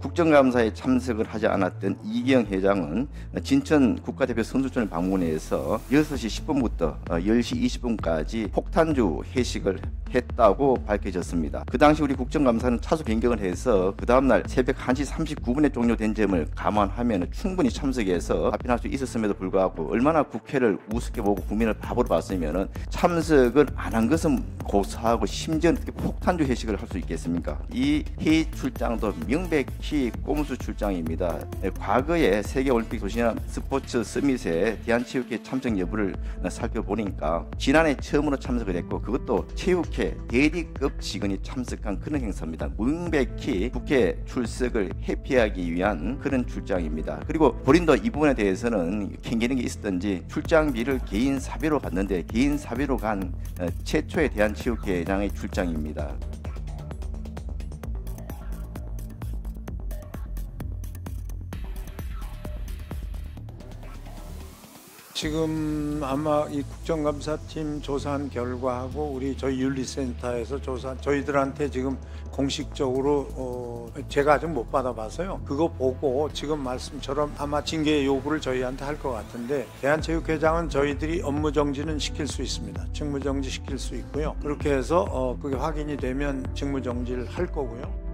국정감사에 참석을 하지 않았던 이기영 회장은 진천 국가대표 선수촌을 방문해서 6시 10분부터 10시 20분까지 폭탄주 회식을 했다고 밝혀졌습니다. 그 당시 우리 국정감사는 차수 변경을 해서 그 다음날 새벽 1시 39분에 종료된 점을 감안하면 충분히 참석해서 답변할 수 있었음에도 불구하고 얼마나 국회를 우습게 보고 국민을 바보로 봤으면 참석을 안 한 것은 고사하고 심지어 어떻게 폭탄주 회식을 할 수 있겠습니까? 이 회의 출장도 명백히 꼼수 출장입니다. 네, 과거에 세계올림픽 도시나 스포츠 서밋에 대한체육회 참석 여부를 살펴보니까 지난해 처음으로 참석을 했고 그것도 체육회 대리급 직원이 참석한 그런 행사입니다. 명백히 국회 출석을 회피하기 위한 그런 출장입니다. 그리고 본인도 이 부분에 대해서는 캥기는 게 있었던지 출장비를 개인 사비로 갔는데 개인 사비로 간 어, 최초의 대한 체육회장의 출장입니다. 지금 아마 이 국정감사팀 조사한 결과하고 우리 저희 윤리센터에서 조사 저희들한테 지금 공식적으로 어 제가 아직 못 받아봐서요. 그거 보고 지금 말씀처럼 아마 징계 요구를 저희한테 할 것 같은데 대한체육회장은 저희들이 업무 정지는 시킬 수 있습니다. 직무 정지 시킬 수 있고요. 그렇게 해서 어 그게 확인이 되면 직무 정지를 할 거고요.